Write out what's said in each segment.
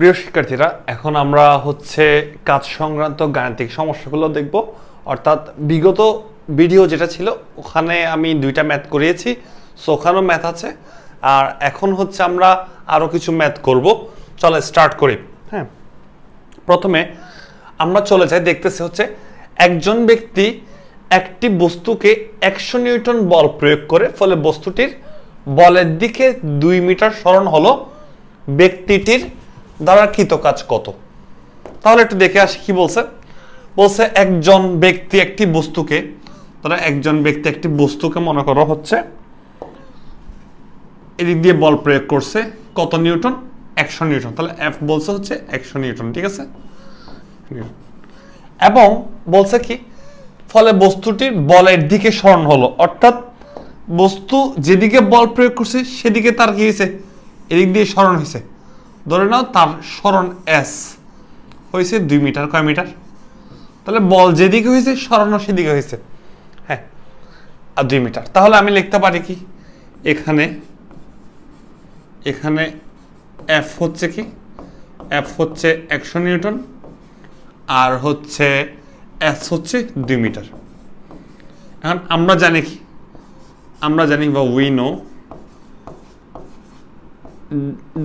প্রিয় শিক্ষার্থীরা, এখন আমরা হচ্ছে কাজ সংক্রান্ত গাণিতিক সমস্যাগুলো দেখব। অর্থাৎ বিগত ভিডিও যেটা ছিল, ওখানে আমি দুইটা ম্যাথ করিয়েছি সো ওখানেও ম্যাথ আছে। আর এখন হচ্ছে আমরা আরও কিছু ম্যাথ করব। চলে স্টার্ট করি। হ্যাঁ প্রথমে আমরা চলে যাই, দেখতেছি হচ্ছে একজন ব্যক্তি একটি বস্তুকে একশো নিউটন বল প্রয়োগ করে, ফলে বস্তুটির বলের দিকে দুই মিটার স্মরণ হলো। ব্যক্তিটির দ্বারা কৃত কাজ কত? তাহলে একটু দেখে আসি, কি বলছে? বলছে একজন ব্যক্তি একটি বস্তুকে তারা একজন ব্যক্তি একটি বস্তুকে মনে করা হচ্ছে, এদিক দিয়ে বল প্রয়োগ করছে, কত নিউটন? একশো নিউটন। তাহলে এফ বলছে হচ্ছে একশো নিউটন, ঠিক আছে? এবং বলছে কি, ফলে বস্তুটির বলের দিকে স্মরণ হলো, অর্থাৎ বস্তু যেদিকে বল প্রয়োগ করছে, সেদিকে তার কি হয়েছে? এদিক দিয়ে স্মরণ হয়েছে। ধরে নাও তার স্মরণ এস হয়েছে দুই মিটার, কয় মিটার? তাহলে বল যেদিকে হয়েছে, স্মরণও সেদিকে হয়েছে। হ্যাঁ আর দুই মিটার। তাহলে আমি লিখতে পারি কি? এখানে এখানে এফ হচ্ছে কি? এফ হচ্ছে একশো নিউটন, আর হচ্ছে এস হচ্ছে দুই মিটার। এখন আমরা জানি কি? আমরা জানি বা we know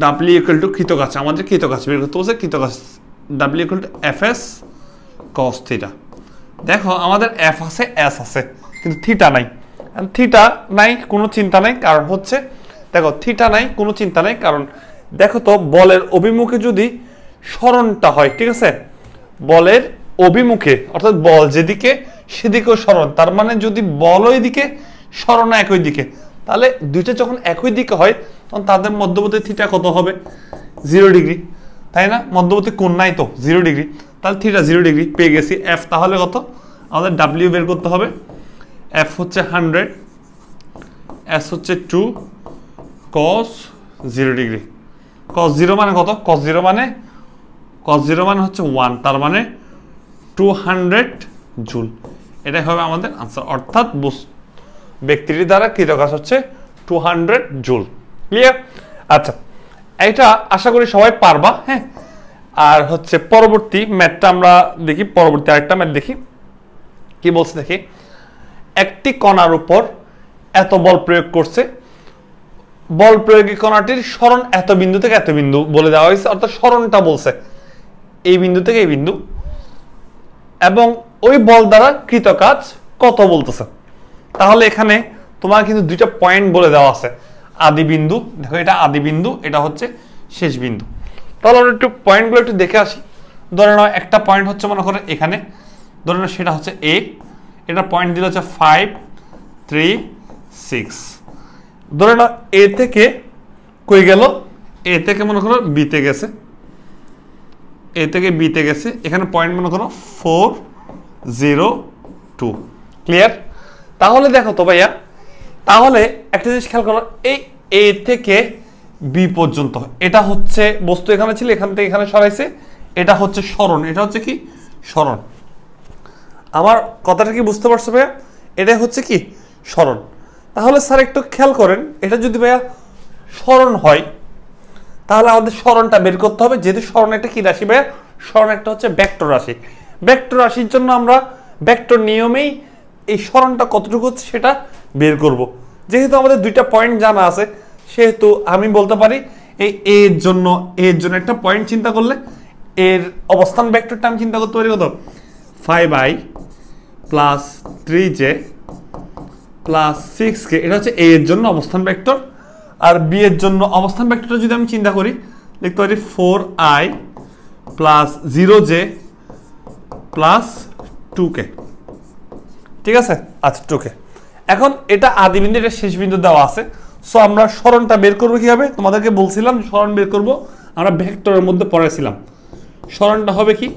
W equal to কৃতকাজ আমাদের কৃতকাজ বের করতে বলছে কৃতকাজ W equal to F S cos theta দেখো, আমাদের এফ আছে এস আছে, কিন্তু থিটা নাই। থিটা নাই, কোনো চিন্তা নাই, কারণ হচ্ছে, দেখো থিটা নাই, কোনো চিন্তা নাই, কারণ দেখো তো, বলের অভিমুখে যদি স্মরণটা হয়, ঠিক আছে? বলের অভিমুখে, অর্থাৎ বল যেদিকে, সেদিকেও স্মরণ তার মানে যদি বল ওই দিকে স্মরণ একই দিকে, তাহলে দুইটা যখন একই দিকে হয় তখন তাদের মধ্যবর্তী থিটা কত হবে? জিরো ডিগ্রি তাই না? মধ্যবর্তী কোণ নাই তো জিরো ডিগ্রি তাহলে থিটা জিরো ডিগ্রি পেয়ে গেছি এফ তাহলে কত? আমাদের ডাব্লিউ বের করতে হবে। এফ হচ্ছে হান্ড্রেড এস হচ্ছে two cos zero degree cos zero মানে কত? কস জিরো মানে কস জিরো মানে হচ্ছে ওয়ান তার মানে টু হান্ড্রেড জুল এটাই হবে আমাদের আনসার অর্থাৎ ব্যক্তিটির দ্বারা কৃতকাজ হচ্ছে টু হান্ড্রেড জুল ক্লিয়ার আচ্ছা এটা আশা করি সবাই পারবা হ্যাঁ? আর হচ্ছে পরবর্তী ম্যাথটা আমরা দেখি, পরবর্তী আরেকটা ম্যাথ দেখি। কি বলছে দেখি? একটি কণার উপর এত বল প্রয়োগ করছে। বল প্রয়োগী কণাটির স্মরণ এত বিন্দু থেকে এত বিন্দু বলে দেওয়া হয়েছে, অর্থাৎ স্মরণটা বলছে। এই বিন্দু থেকে এই বিন্দু। এবং ওই বল দ্বারা কৃত কাজ কত বলতেছে? তাহলে এখানে তোমার কিন্তু দুইটা পয়েন্ট বলে দেওয়া আছে। আদি বিন্দু দেখো এটা আদি বিন্দু এটা হচ্ছে শেষ বিন্দু তাহলে আমরা একটু পয়েন্টগুলো একটু দেখে আসি। ধরে নাও, একটা পয়েন্ট হচ্ছে মনে করো এখানে। ধরে নাও, সেটা হচ্ছে এ এটা পয়েন্ট দিলে হচ্ছে ফাইভ থ্রি সিক্স ধরে নাও, এ থেকে কই গেল? এ থেকে মনে করো বিতে গেছে। এ থেকে বিতে গেছে। এখানে পয়েন্ট মনে করো ফোর জিরো টু ক্লিয়ার তাহলে দেখো তো ভাইয়া তাহলে একটা জিনিস খেয়াল করো, এই এ থেকে বি পর্যন্ত, এটা হচ্ছে বস্তু এখানে ছিল, এখান থেকে এখানে সরাইছে, এটা হচ্ছে স্মরণ, এটা হচ্ছে কি? স্মরণ। আমার কথাটা কি বুঝতে পারছ ভাইয়া? এটা হচ্ছে কি? স্মরণ। তাহলে স্যার একটু খেয়াল করেন, এটা যদি ভাইয়া স্মরণ হয়, তাহলে আমাদের স্মরণটা বের করতে হবে, যেহেতু স্মরণ একটা কি রাশি ভাইয়া? স্মরণ একটা হচ্ছে ব্যাক্টর রাশি। ব্যাক্টর রাশির জন্য আমরা ব্যাক্টর নিয়মেই এই স্মরণটা কতটুকু হচ্ছে সেটা বের করব। যেহেতু আমাদের দুইটা পয়েন্ট জানা আছে, সেহেতু আমি বলতে পারি, এই এর জন্য এর জন্য একটা পয়েন্ট চিন্তা করলে, এর অবস্থান ভেক্টরটা আমি চিন্তা করতে পারি কত? Five I plus three J plus six K এটা হচ্ছে এ এর জন্য অবস্থান ভেক্টর আর বি এর জন্য অবস্থান ভেক্টরটা যদি আমি চিন্তা করি, দেখতে পারি four I plus zero J plus two K ঠিক আছে? আচ্ছা টুকে এখন এটা আদি বিন্দু, এটা শেষ বিন্দু দেওয়া আছে। সো আমরা স্মরণটা বের করব কীভাবে? তোমাদেরকে বলছিলাম, স্মরণ বের করব। আমরা ভেক্টরের মধ্যে পড়েছিলাম স্মরণটা হবে কি?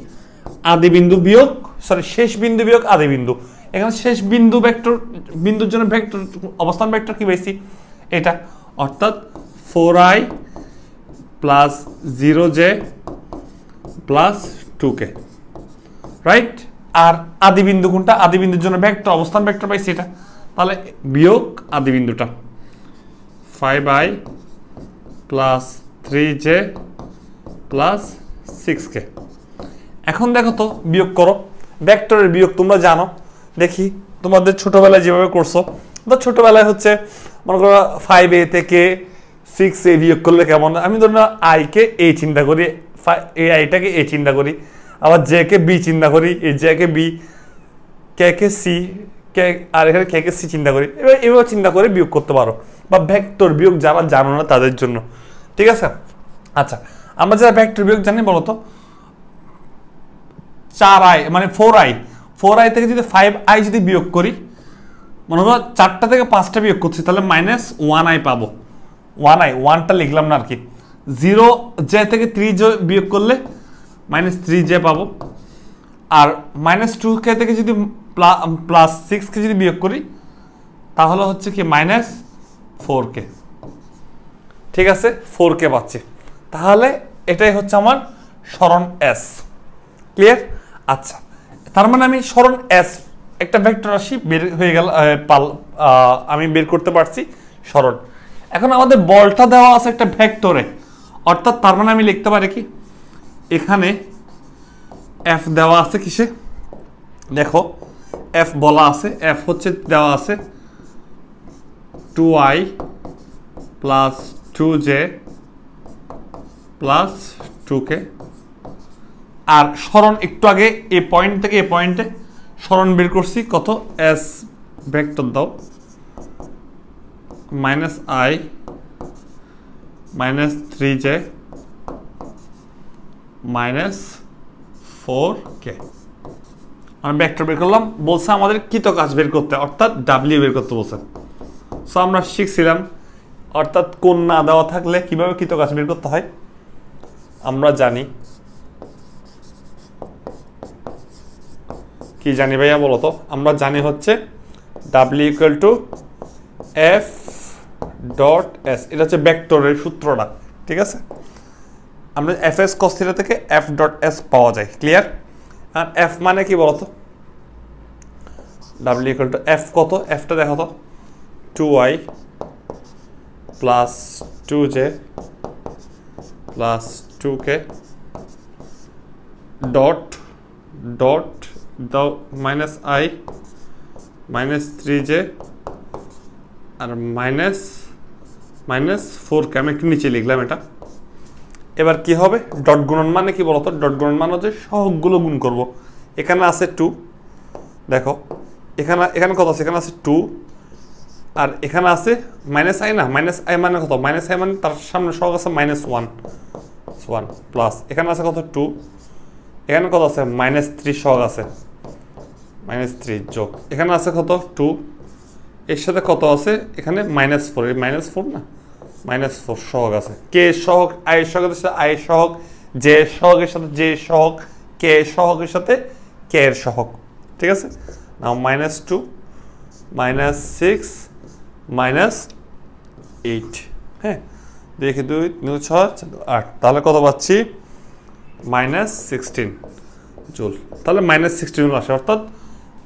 আদি বিন্দু বিয়োগ সরি শেষ বিন্দু বিয়োগ, আদি বিন্দু। এখানে শেষ বিন্দু ভেক্টর, বিন্দুর জন্য ভেক্টর, অবস্থান ভেক্টর কি বেশি এটা। অর্থাৎ four I plus zero J plus two K right আর আদি বিন্দু কোনটা? আদি বিন্দুর জন্য ভেক্টর অবস্থান ভেক্টর পাইছি এটা তাহলে বিয়োগ আদি বিন্দুটা five I plus three J plus six K এখন দেখো তো, বিয়োগ করো। ভেক্টরের বিয়োগ তোমরা জানো। দেখি, তোমাদের ছোটোবেলায় যেভাবে করছ। বা ছোটোবেলায় হচ্ছে, মনে করো ফাইভ এ থেকে সিক্স এ বিয়োগ করলে কেমন? আমি ধরুন আইকে এ চিন্তা করি এ আইটাকে এ চিন্তা করি। আবার জে কে বি চিন্তা করি, এই J K B, K K C, K, আর এখানে কে কে সি চিন্তা করি, এবার এভাবে চিন্তা করে বিয়োগ করতে পারো বা ভেক্টর বিয়োগ যারা জানো না তাদের জন্য, ঠিক আছে? আচ্ছা আমরা যারা ভেক্টর বিয়োগ জানি বলতো, চার আই মানে ফোর আই ফোর আই থেকে যদি ফাইভ আই যদি বিয়োগ করি, মনে করো চারটা থেকে পাঁচটা বিয়োগ করছি, তাহলে মাইনাস ওয়ান আই পাবো। ওয়ান আই ওয়ানটা লিখলাম না আর কি। জিরো জে থেকে থ্রি বিয়োগ করলে মাইনাস থ্রি জে পাবো। আর মাইনাস টু কে থেকে যদি প্লাস সিক্স কে যদি বিয়োগ করি, তাহলে হচ্ছে কি মাইনাস ফোর কে ঠিক আছে? ফোর কে পাচ্ছি। তাহলে এটাই হচ্ছে আমার স্মরণ এস ক্লিয়ার আচ্ছা। তার মানে আমি স্মরণ এস একটা ভেক্টর রাশি বের হয়ে গেল পাল আমি বের করতে পারছি স্মরণ। এখন আমাদের বলটা দেওয়া আছে একটা ভেক্টরে অর্থাৎ তার মানে আমি লিখতে পারি কি? এখানে এফ দেওয়া আছে কিসে? দেখো এফ বলা আছে এফ হচ্ছে দেওয়া আছে two I plus two J plus two K আর স্মরণ একটু আগে এ পয়েন্ট থেকে এ পয়েন্টে স্মরণ বের করছি, কত? এস ভেক্টর দাও। Minus I minus three J minus four K. আমি ভেক্টর বের করলাম, বলছে আমাদের কৃত কাজ বের করতে, অর্থাৎ ডাব্লিউ বের করতে বলছে। সো আমরা শিখছিলাম, অর্থাৎ কোন না দেওয়া থাকলে কীভাবে কৃত কাজ বের করতে হয়, আমরা জানি। কি জানি ভাইয়া বলো তো? আমরা জানি হচ্ছে W equal to F dot S এটা হচ্ছে ভেক্টরের সূত্রটা, ঠিক আছে? আমরা এফ এস কস্থিরা থেকে এফ ডট এস পাওয়া যায় ক্লিয়ার আর এফ মানে কি বলতো? ডাব্লিউ ইকুয়াল টু এফ কত? এফটা দেখো তো two I plus two J plus two K dot dot দাও minus I minus three J R minus minus four K আমি একটু নিচে লিখলাম এটা। এবার কি হবে? ডট গুণন মানে কি বলতো? ডট গুণন মানে হচ্ছে সহগগুলো গুণ করব। এখানে আছে টু দেখো, এখানে এখানে কত আছে? এখানে আছে টু আর এখানে আছে মাইনাস আই না? মাইনাস আই মানে কত? মাইনাস আই মানে তার সামনে সহগ আছে মাইনাস ওয়ান ওয়ান প্লাস এখানে আছে কত? টু এখানে কত আছে? মাইনাস থ্রি সহগ আছে। মাইনাস থ্রি যোগ। এখানে আছে কত? টু এর সাথে কত আছে? এখানে মাইনাস ফোর মাইনাস ফোর না? মাইনাস ফোর সহগ আছে। কে সহগ আই সহগের সাথে আই সহগ জে সহগের সাথে জে সহগ, কে সহগের সাথে কে এর সহগ। ঠিক আছে? Now minus two, minus six, minus eight. হ্যাঁ? দেখি দুই দুই ছয় আট। তাহলে কত পাচ্ছি? Minus sixteen. জুল। তাহলে মাইনাস সিক্সটিন জুল আসে। অর্থাৎ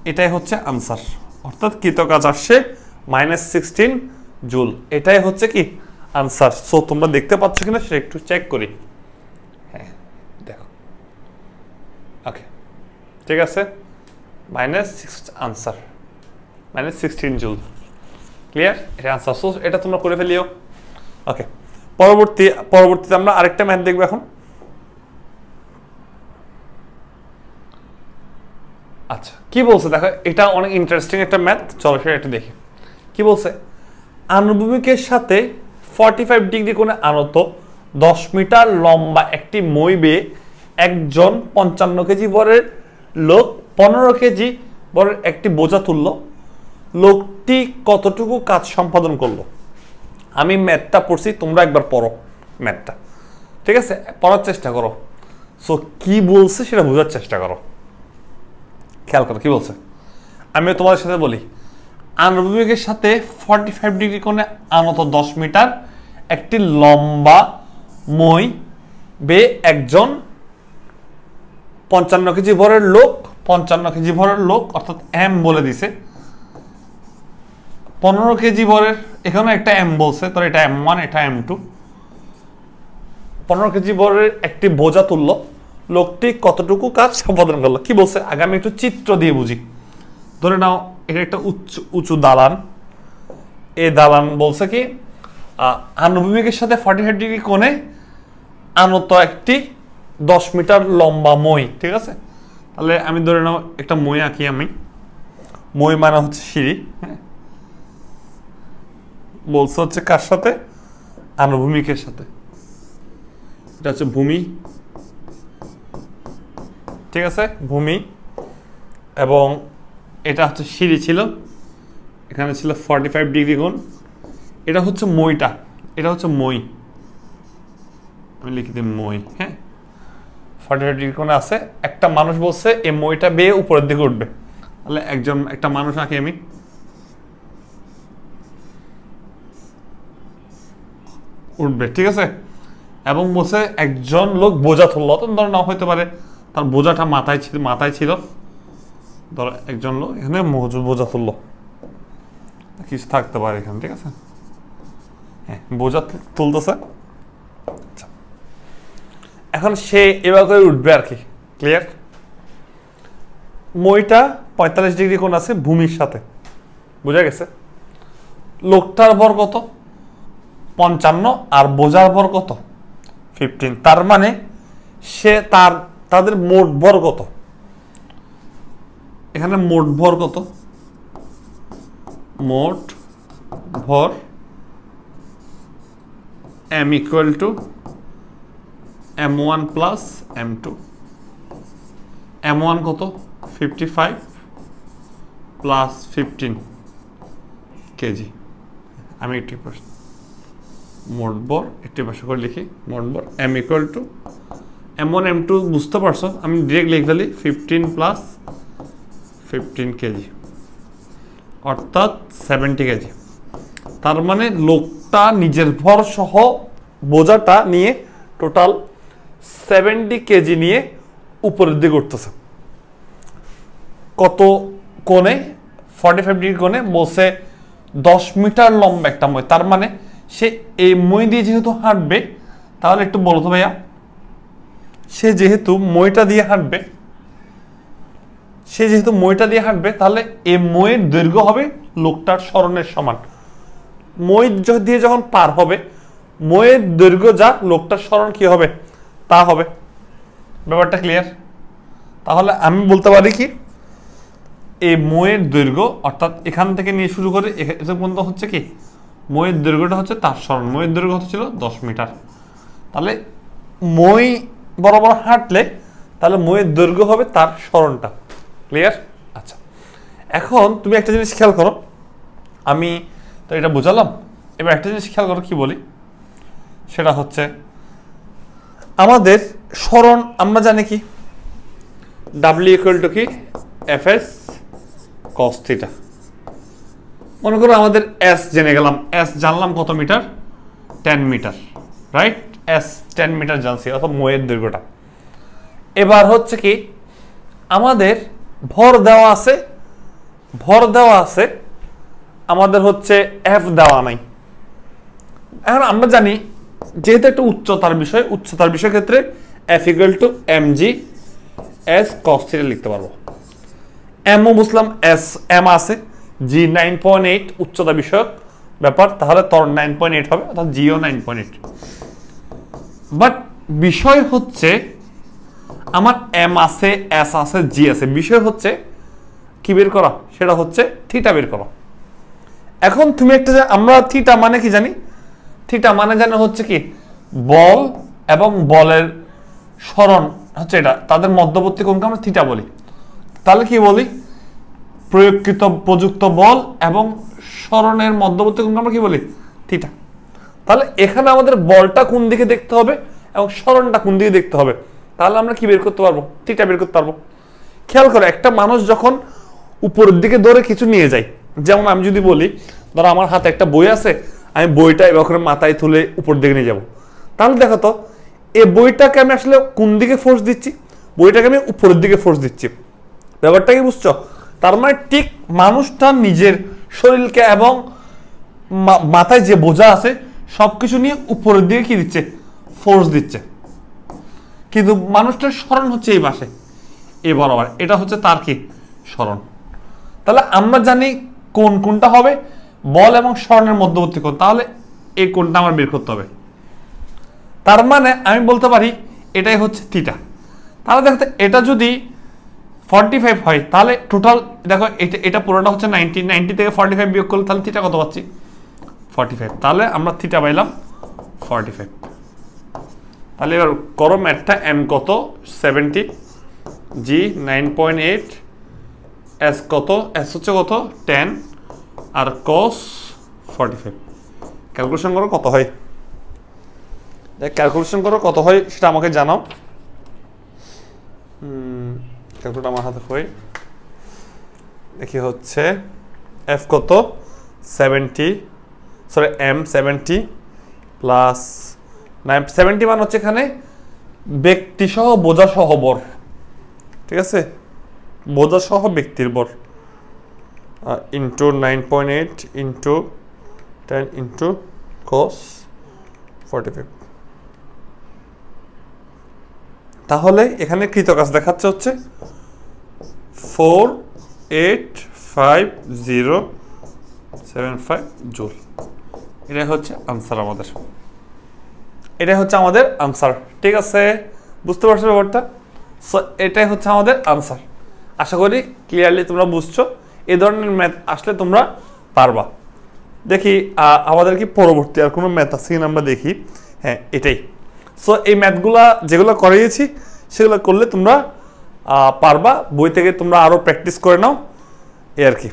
এটাই হচ্ছে আনসার। অর্থাৎ কৃত কাজ আসছে মাইনাস সিক্সটিন জুল। এটাই হচ্ছে কি? আনসার সো তোমরা দেখতে পাচ্ছ কিনা সেটা একটু চেক করি। হ্যাঁ দেখো। ওকে ঠিক আছে? Minus six answer minus sixteen joule clear এটা আনসার সো এটা তোমরা করে ফেলিও। ওকে পরবর্তী, পরবর্তীতে আমরা আরেকটা ম্যাথ দেখব এখন। আচ্ছা কি বলছে? দেখো, এটা অনেক ইন্টারেস্টিং একটা ম্যাথ চলো, সেটা একটু দেখি। কি বলছে? আনুভূমিকের সাথে ফর্টি ফাইভ ডিগ্রি কোণে আনত, দশ মিটার লম্বা একটি মই বেয়ে একজন পঞ্চান্ন কেজি বরের লোক পনেরো কেজি বরের একটি বোঝা তুলল। লোকটি কতটুকু কাজ সম্পাদন করল? আমি ম্যাথটা পড়ছি, তোমরা একবার পড়ো ম্যাথটা। ঠিক আছে? পড়ার চেষ্টা করো। সো কি বলছে সেটা বোঝার চেষ্টা করো। খেয়াল করো, কি বলছে? আমি তোমাদের সাথে বলি, আনুভূমিকের সাথে ফর্টি ফাইভ ডিগ্রি কোণে আনত দশ মিটার একটি লম্বা মই বে একজন পঞ্চান্ন কেজি ভরের লোক, পঞ্চান্ন কেজি ভরের লোক, অর্থাৎ এম বলে দিছে। পনেরো কেজি ভরের, এখানে একটা এম বলছে তো এটা এম ওয়ান এটা এম টু পনেরো কেজি বরের একটি বোঝা তুলল লোকটি কতটুকু কাজ সম্পাদন করল? কি বলছে? আগে আমি একটু চিত্র দিয়ে বুঝি। ধরে নাও এটা একটা উচ্চ, উঁচু দালান। এই দালান বলছে কি আনুভূমিকের সাথে ফর্টি ফাইভ ডিগ্রি কোণে আনত একটি দশ মিটার লম্বা মই, ঠিক আছে? তাহলে আমি ধরে নাও একটা মই আঁকি আমি। মই মানে হচ্ছে সিঁড়ি হ্যাঁ? বলছে হচ্ছে কার সাথে? আনুভূমিকের সাথে। এটা হচ্ছে ভূমি। ঠিক আছে? ভূমি। এবং এটা হচ্ছে সিঁড়ি ছিল। এখানে ছিল ফর্টি ফাইভ ডিগ্রি কোণ। এটা হচ্ছে মইটা। এটা হচ্ছে মই। আমি লিখি দিই মই হ্যাঁ? ফর্টি ফাইভ কোণে আছে। একটা মানুষ বলছে এই মইটা বেয়ে উপরের দিকে উঠবে। তাহলে একজন, একটা মানুষ আঁকি আমি। উঠবে, ঠিক আছে? এবং বসে একজন লোক বোঝা তুললো অত ধর না হইতে পারে। তার বোঝাটা মাথায় ছিল মাথায় ছিল। ধর, একজন লোক এখানে বোঝা তুললো কিছু থাকতে পারে এখানে, ঠিক আছে? হ্যাঁ বোঝা তুলতেছে। আচ্ছা। এখন সে এবার করে উঠবে আর কি ক্লিয়ার মইটা পঁয়তাল্লিশ ডিগ্রি কোণ আছে ভূমির সাথে। বোঝা গেছে? লোকটার ভর কত? পঞ্চান্ন, আর বোঝার ভর কত? ফিফটিন তার মানে সে তার, তাদের মোট ভর কত? এখানে মোট ভর কত? মোট ভর equal to M one plus M two M one কত? Fifty five plus fifteen KG আমি একটি প্রশ্ন। মোট বর, একটি ভাষা করে লিখি। মোট বর M equal to M one M two বুঝতে পারছ? আমি ডিরেক্ট লিখে দিলি ফিফটিন প্লাস ফিফটিন কেজি অর্থাৎ সেভেন্টি কেজি তার মানে লোকটা নিজের ভর সহ বোঝাটা নিয়ে টোটাল সেভেন্টি কেজি নিয়ে উপরের দিকে উঠতেছে। কত কোণে? ফর্টি ফাইভ ডিগ্রি কোণে বসে দশ মিটার লম্বা একটা মই তার মানে সে এই মই দিয়ে যেহেতু হাঁটবে, তাহলে একটু বলো তো ভাইয়া। সে যেহেতু মইটা দিয়ে হাঁটবে, সে যেহেতু মইটা দিয়ে হাঁটবে, তাহলে এই মইয়ের দৈর্ঘ্য হবে লোকটার স্মরণের সমান। মই দিয়ে যখন পার হবে মইয়ের দৈর্ঘ্য যা লোকটার স্মরণ কি হবে? তা হবে। ব্যাপারটা ক্লিয়ার তাহলে আমি বলতে পারি কি? এই মইয়ের দৈর্ঘ্য, অর্থাৎ এখান থেকে নিয়ে শুরু করে এটা পর্যন্ত হচ্ছে কি? মইয়ের দৈর্ঘ্যটা হচ্ছে তার স্মরণ। মইয়ের দৈর্ঘ্য হচ্ছিল দশ মিটার। তাহলে মই বরাবর হাঁটলে তাহলে মইয়ের দৈর্ঘ্য হবে তার স্মরণটা। ক্লিয়ার আচ্ছা। এখন তুমি একটা জিনিস খেয়াল করো। আমি তো এটা বোঝালাম? এবার একটা জিনিস খেয়াল করো কি বলি? সেটা হচ্ছে আমাদের স্মরণ আমরা জানি কি? ডাব্লিউ ইকুয়াল টু কি? এফ এস কস থিটা মনে করো আমাদের এস জেনে গেলাম। এস জানলাম কত metre? Ten metre right S ten metre জানছি, অর্থাৎ ময়ের দৈর্ঘ্যটা। এবার হচ্ছে কি, আমাদের ভর দেওয়া আছে, ভর দেওয়া আছে আমাদের হচ্ছে এফ দেওয়া নাই। এখন আমরা জানি, যেহেতু একটা উচ্চতার বিষয় উচ্চতার বিষয় ক্ষেত্রে F equal to M G S cos theta লিখতে পারব। এমও বুঝলাম এস এম আছে জি নাইন পয়েন্ট এইট উচ্চতা বিষয়ক ব্যাপার, তাহলে তর নাইন পয়েন্ট এইট হবে, অর্থাৎ জিও নাইন পয়েন্ট এইট বাট বিষয় হচ্ছে, আমার এম আছে এস আছে জি আছে, বিষয় হচ্ছে কি বের করা? সেটা হচ্ছে থিটা বের করা। এখন তুমি একটা আমরা থিটা মানে কি জানি? থিটা মানে জানা হচ্ছে কি? বল এবং বলের স্মরণ। হচ্ছে এটা। তাদের মধ্যবর্তী কোণকে আমরা থিটা বলি? তাহলে কি বলি? প্রয়োগকৃত প্রযুক্ত বল এবং স্মরণের মধ্যবর্তী কোণকে আমরা কি বলি? থিটা। তাহলে এখানে আমাদের বলটা কোন দিকে দেখতে হবে এবং স্মরণটা কোন দিকে দেখতে হবে? তাহলে আমরা কি বের করতে পারব? থিটা বের করতে পারব। খেয়াল করো, একটা মানুষ যখন উপরের দিকে ধরে কিছু নিয়ে যায় যেমন আমি যদি বলি, ধরো আমার হাতে একটা বই আছে, আমি বইটা এবার মাথায় তুলে উপর দিকে নিয়ে যাব। তাহলে দেখো তো, এই বইটাকে আমি আসলে কোন দিকে ফোর্স দিচ্ছি? বইটাকে আমি উপরের দিকে ফোর্স দিচ্ছি। ব্যাপারটা কি বুঝছ? তার মানে ঠিক মানুষটা নিজের শরীরকে এবং মাথায় যে বোঝা আছে সব কিছু নিয়ে উপরের দিকে কি দিচ্ছে? ফোর্স দিচ্ছে। কিন্তু মানুষটার স্মরণ হচ্ছে এই মাসে এই বরাবর। এটা হচ্ছে তার কি? স্মরণ। তাহলে আমরা জানি কোন কোনটা হবে? বল এবং স্বর্ণের মধ্যবর্তী কোণ। তাহলে এই কোনটা আমার বের করতে হবে। তার মানে আমি বলতে পারি এটাই হচ্ছে থিটা তাহলে দেখো এটা যদি ফর্টি ফাইভ হয়, তাহলে টোটাল দেখো এটা এটা পুরোটা হচ্ছে নাইনটি নাইনটি থেকে ফর্টি ফাইভ বিয়োগ করলে তাহলে থিটা কত পাচ্ছি? ফর্টি ফাইভ তাহলে আমরা থিটা পাইলাম ফর্টি ফাইভ তাহলে এবার করো ম্যাথটা এম কত? Seventy G nine point eight S কত? এস হচ্ছে কত? টেন আর কস ফর্টি ফাইভ ক্যালকুলেশন করো কত হয়। ক্যালকুলেশন করো কত হয়, সেটা আমাকে জানাও। ক্যালকুলেট আমার হাতে হয়। দেখি হচ্ছে এফ কত? Seventy sorry M seventy plus nine seventy মান হচ্ছে এখানে ব্যক্তি সহ বোঝা সহ বর। ঠিক আছে? বোঝা সহ ব্যক্তির বর into nine point eight into ten into cos forty five তাহলে এখানে কৃতকাজ দেখাচ্ছে হচ্ছে four eight five zero seven five joule এটাই হচ্ছে আনসার আমাদের। এটাই হচ্ছে আমাদের আনসার ঠিক আছে? বুঝতে পারছ ব্যাপারটা? সো এটাই হচ্ছে আমাদের আনসার আশা করি ক্লিয়ারলি তোমরা বুঝছ। এ ধরনের ম্যাথ আসলে তোমরা পারবা। দেখি আমাদের কি পরবর্তী আর কোনো ম্যাথ আছে কিনা আমরা দেখি। হ্যাঁ এটাই। সো এই ম্যাথগুলা যেগুলো করিয়েছি, সেগুলো করলে তোমরা পারবা। বই থেকে তোমরা আরও প্র্যাকটিস করে নাও। এ আর কি।